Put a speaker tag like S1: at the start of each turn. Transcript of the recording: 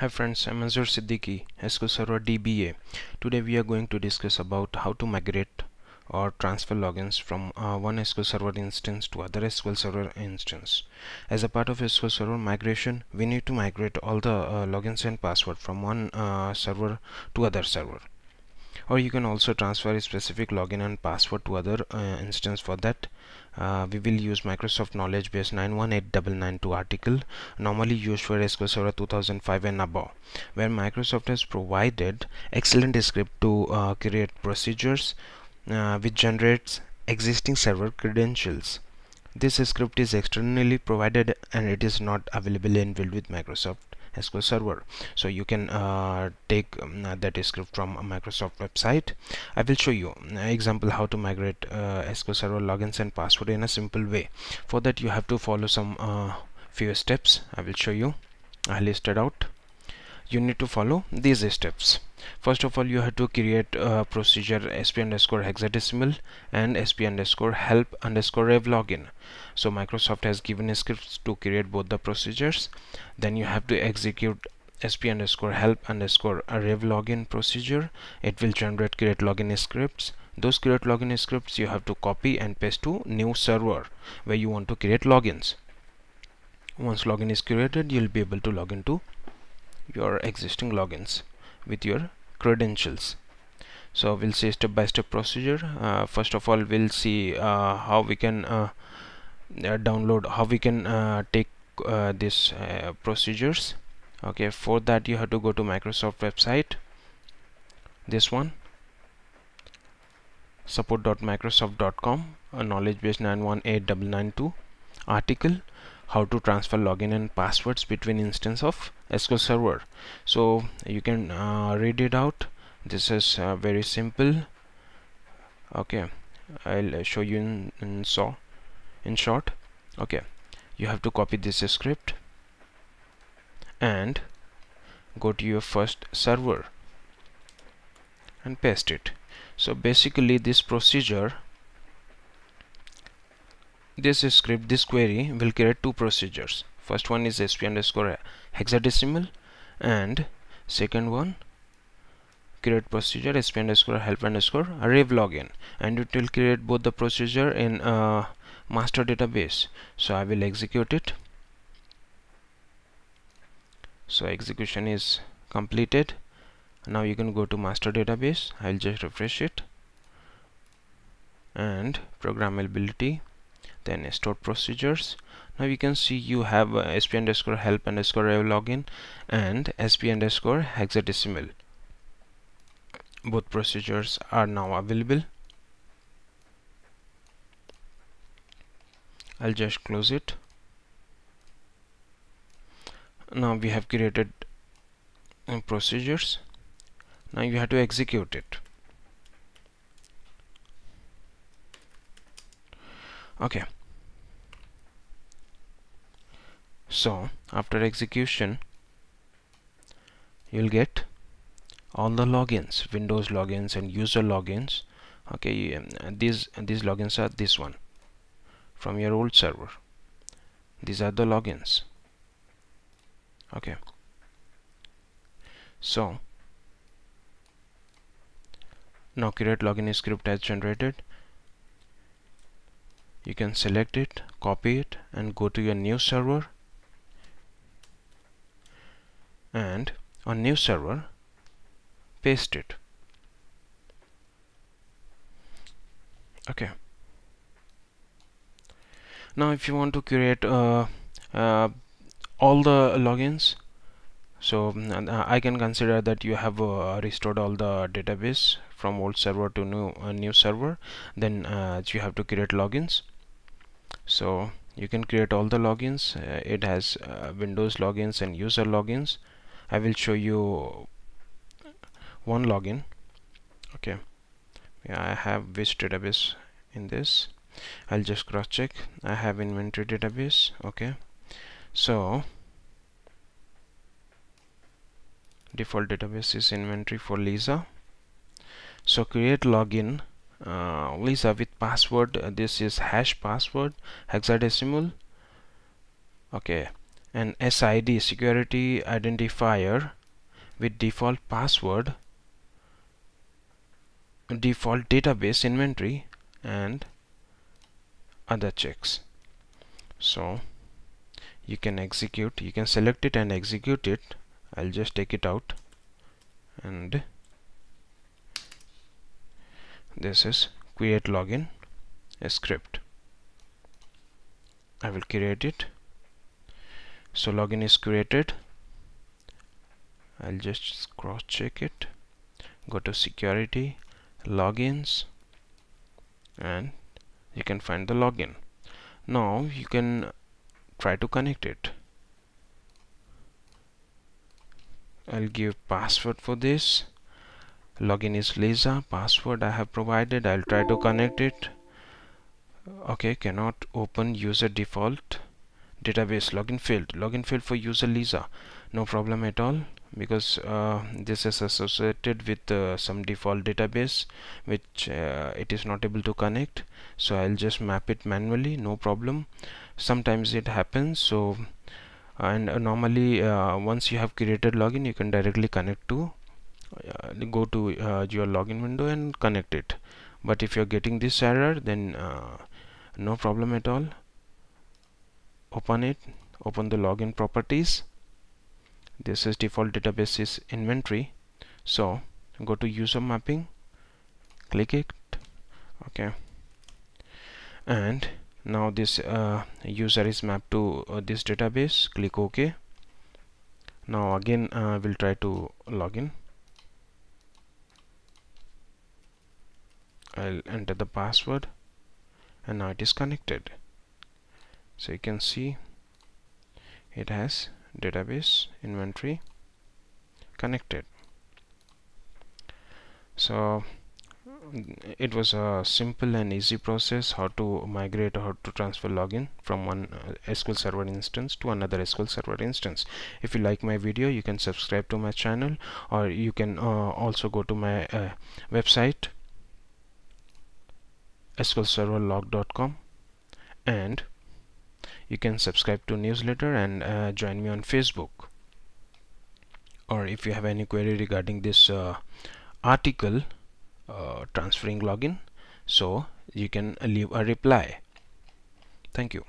S1: Hi friends, I'm Azhar Siddiqui, SQL Server DBA. Today we are going to discuss about how to migrate or transfer logins from uh, one SQL Server instance to other SQL Server instance. As a part of SQL Server migration, we need to migrate all the uh, logins and password from one uh, server to other server. Or you can also transfer a specific login and password to other uh, instance for that. Uh, we will use Microsoft Knowledge Base 91892 article normally used for SQL Server 2005 and above where Microsoft has provided excellent script to uh, create procedures uh, which generates existing server credentials. This script is externally provided and it is not available in build with Microsoft SQL Server. So you can uh, take um, that script from Microsoft website. I will show you example how to migrate uh, SQL Server logins and password in a simple way. For that you have to follow some uh, few steps. I will show you. I listed out. You need to follow these steps first of all you have to create a procedure sp underscore hexadecimal and sp underscore help underscore rev login. So microsoft has given scripts to create both the procedures. Then you have to execute sp underscore help underscore rev login procedure. It will generate create login scripts. Those create login scripts you have to copy and paste to new server where you want to create logins. Once login is created you'll be able to log into your existing logins with your credentials. So we'll see step by step procedure. Uh, first of all we'll see uh, how we can uh, uh download how we can uh, take uh, these procedures. Okay for that you have to go to Microsoft website. This one support.microsoft.com a knowledge base 918992 article how to transfer login and passwords between instance of SQL Server. So you can uh, read it out. This is uh, very simple. Okay. I'll show you in, in so in short. Okay. You have to copy this script and go to your first server and paste it. So basically this procedure this script this query will create two procedures. First one is sp underscore hexadecimal and second one create procedure sp underscore help underscore rev login. And it will create both the procedure in uh, master database. So I will execute it. So execution is completed. Now you can go to master database. I'll just refresh it. And programmability then stored procedures. Now you can see you have uh, sp underscore help underscore login and sp underscore hexadecimal. Both procedures are now available. I'll just close it. Now we have created uh, procedures. Now you have to execute it. Okay so after execution you'll get all the logins windows logins and user logins. Okay um, these these logins are this one from your old server. These are the logins. Okay. So now create login script as generated. You can select it copy it and go to your new server and on new server paste it. Okay. Now if you want to create uh, uh, all the logins so uh, I can consider that you have uh, restored all the database from old server to new uh, new server then uh, you have to create logins. So you can create all the logins. It has Windows logins and user logins I will show you one login. Okay. Yeah, I have which database in this. I'll just cross check. I have inventory database. Okay. So default database is inventory for Lisa. So create login uh, Lisa with password. Uh, this is hash password hexadecimal. Okay an SID security identifier with default password default database inventory and other checks. So you can execute you can select it and execute it. I'll just take it out. And this is create login script. I will create it so login is created. I'll just cross check it. Go to security logins and you can find the login. Now you can try to connect it. I'll give password for this. Login is Lisa. Password I have provided. I'll try to connect it. Okay cannot open user default database login failed login failed for user Lisa. No problem at all because uh, this is associated with uh, some default database which uh, it is not able to connect. So I'll just map it manually no problem. Sometimes it happens so and uh, normally uh, once you have created login you can directly connect to uh, go to your login window and connect it. But if you're getting this error then no problem at all open it open the login properties. This is default database is inventory. So go to user mapping click it. Okay. And now this uh, user is mapped to uh, this database. Click OK. Now again uh, we'll try to login I'll enter the password. And now it is connected so you can see it has database inventory connected. So it was a simple and easy process how to migrate or how to transfer login from one uh, SQL Server instance to another SQL Server instance. If you like my video you can subscribe to my channel or you can uh, also go to my uh, website sqlserverlog.com and you can subscribe to newsletter and uh, join me on Facebook. Or if you have any query regarding this uh, article uh, transferring login so you can leave a reply. Thank you